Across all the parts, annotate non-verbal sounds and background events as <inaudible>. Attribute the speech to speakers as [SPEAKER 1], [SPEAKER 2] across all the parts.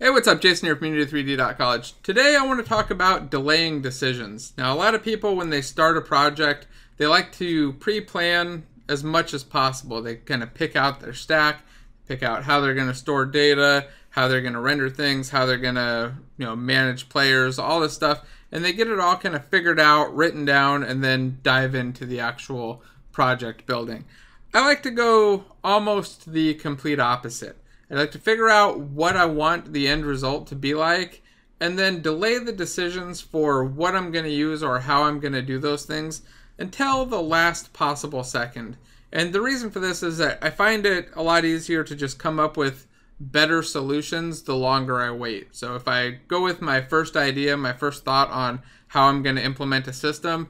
[SPEAKER 1] Hey, what's up? Jason here from Unity3D.College. Today I want to talk about delaying decisions. Now, a lot of people, when they start a project, they like to pre-plan as much as possible. They kind of pick out their stack, pick out how they're going to store data, how they're going to render things, how they're going to, you know, manage players, all this stuff, and they get it all kind of figured out, written down, and then dive into the actual project building. I like to go almost the complete opposite. I like to figure out what I want the end result to be like and then delay the decisions for what I'm going to use or how I'm going to do those things until the last possible second. And the reason for this is that I find it a lot easier to just come up with better solutions the longer I wait. So if I go with my first idea, my first thought on how I'm going to implement a system,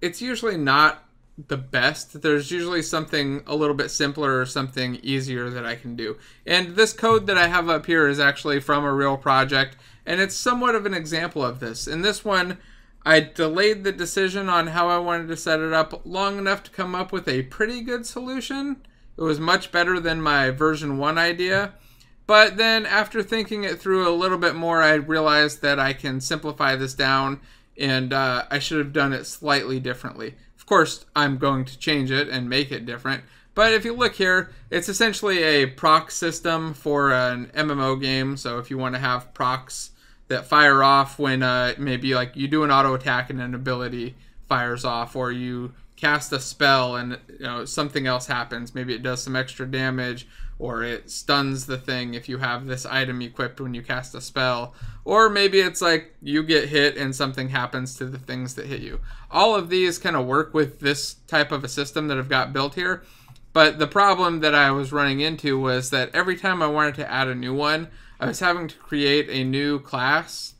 [SPEAKER 1] it's usually not the best. There's usually something a little bit simpler or something easier that I can do. And this code that I have up here is actually from a real project, and it's somewhat of an example of this. In this one, I delayed the decision on how I wanted to set it up long enough to come up with a pretty good solution. It was much better than my version 1 idea. But then after thinking it through a little bit more, I realized that I can simplify this down and uh, I should have done it slightly differently. Of course, I'm going to change it and make it different. But if you look here, it's essentially a proc system for an MMO game. So if you want to have procs that fire off when uh, maybe like you do an auto attack and an ability fires off, or you cast a spell and you know something else happens. Maybe it does some extra damage, or it stuns the thing if you have this item equipped when you cast a spell. Or maybe it's like you get hit and something happens to the things that hit you. All of these kind of work with this type of a system that I've got built here. But the problem that I was running into was that every time I wanted to add a new one, I was having to create a new class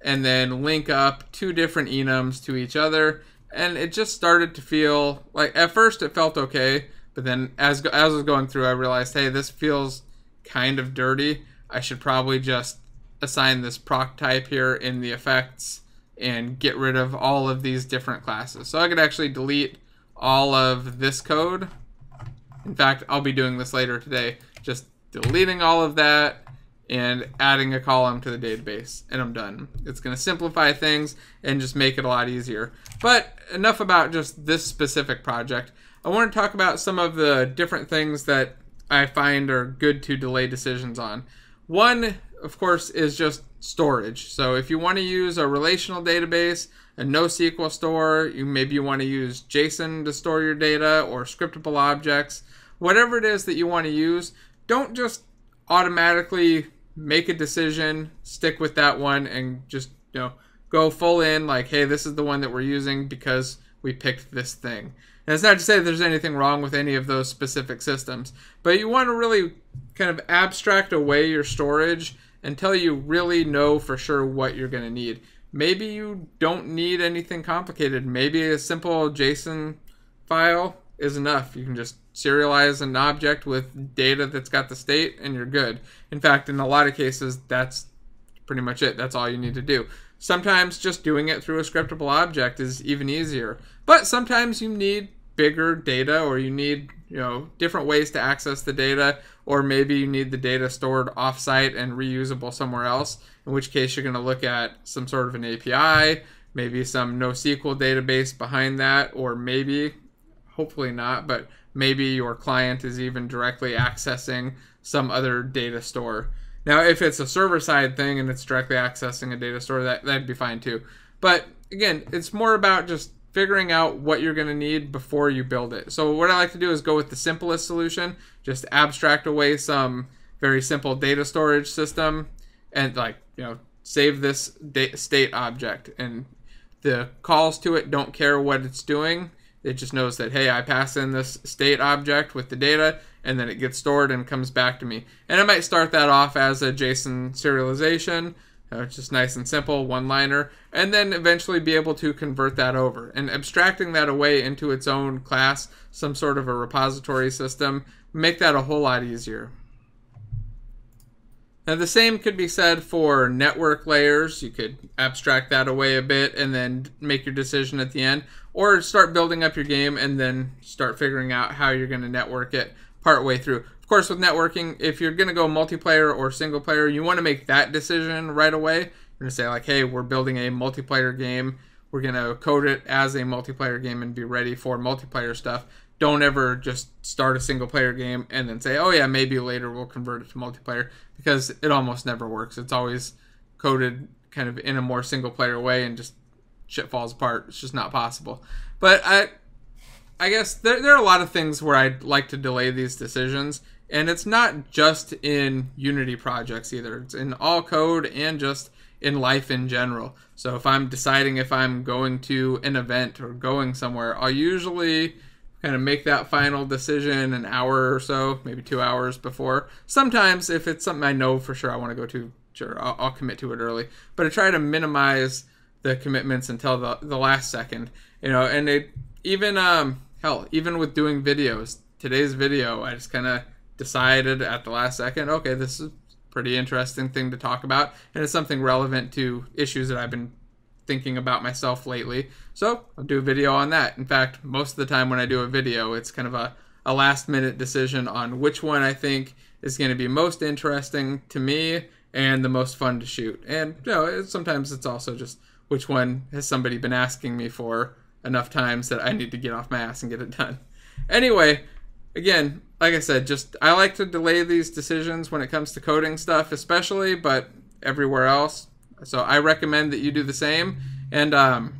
[SPEAKER 1] and then link up two different enums to each other. And it just started to feel like at first it felt okay, but then as as I was going through, I realized, hey, this feels kind of dirty. I should probably just assign this proc type here in the effects and get rid of all of these different classes. So I could actually delete all of this code. In fact, I'll be doing this later today. Just deleting all of that and adding a column to the database and I'm done. It's going to simplify things and just make it a lot easier. But enough about just this specific project. I want to talk about some of the different things that I find are good to delay decisions on. One, of course, is just storage. So if you want to use a relational database, a NoSQL store, you maybe you want to use JSON to store your data or scriptable objects, whatever it is that you want to use, don't just automatically make a decision, stick with that one and just, you know, go full in like, hey, this is the one that we're using because we picked this thing. And it's not to say there's anything wrong with any of those specific systems, but you want to really kind of abstract away your storage until you really know for sure what you're going to need. Maybe you don't need anything complicated. Maybe a simple JSON file is enough. You can just serialize an object with data that's got the state and you're good. In fact, in a lot of cases, that's pretty much it. That's all you need to do. Sometimes just doing it through a scriptable object is even easier. But sometimes you need bigger data or you need, you know, different ways to access the data or maybe you need the data stored offsite and reusable somewhere else, in which case you're going to look at some sort of an API, maybe some NoSQL database behind that or maybe hopefully not, but maybe your client is even directly accessing some other data store. Now, if it's a server side thing and it's directly accessing a data store, that, that'd be fine too. But again, it's more about just figuring out what you're going to need before you build it. So what I like to do is go with the simplest solution, just abstract away some very simple data storage system and like, you know, save this state object and the calls to it don't care what it's doing. It just knows that, hey, I pass in this state object with the data and then it gets stored and comes back to me. And I might start that off as a JSON serialization, uh, just nice and simple, one liner, and then eventually be able to convert that over. And abstracting that away into its own class, some sort of a repository system, make that a whole lot easier. Now the same could be said for network layers. You could abstract that away a bit and then make your decision at the end. Or start building up your game and then start figuring out how you're going to network it partway through. of course, with networking, if you're going to go multiplayer or single player, you want to make that decision right away. You're going to say, like, hey, we're building a multiplayer game. We're going to code it as a multiplayer game and be ready for multiplayer stuff. Don't ever just start a single player game and then say, oh, yeah, maybe later we'll convert it to multiplayer because it almost never works. It's always coded kind of in a more single player way and just shit falls apart. It's just not possible. But I. I guess there, there are a lot of things where I'd like to delay these decisions and it's not just in Unity projects either. It's in all code and just in life in general. So if I'm deciding if I'm going to an event or going somewhere, I'll usually kind of make that final decision an hour or so, maybe two hours before. Sometimes if it's something I know for sure I want to go to, sure, I'll, I'll commit to it early. But I try to minimize the commitments until the, the last second, you know, and it even, um, hell, even with doing videos, today's video, I just kind of decided at the last second, okay, this is pretty interesting thing to talk about, and it's something relevant to issues that I've been thinking about myself lately. So I'll do a video on that. In fact, most of the time when I do a video, it's kind of a, a last minute decision on which one I think is going to be most interesting to me and the most fun to shoot. And you know, sometimes it's also just which one has somebody been asking me for enough times that I need to get off my ass and get it done. Anyway, again, like I said, just I like to delay these decisions when it comes to coding stuff, especially, but everywhere else. So I recommend that you do the same. And um,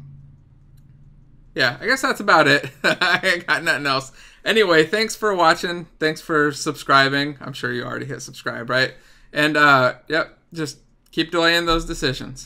[SPEAKER 1] yeah, I guess that's about it. <laughs> I got nothing else. Anyway, thanks for watching. Thanks for subscribing. I'm sure you already hit subscribe, right? And uh, yep, just keep delaying those decisions.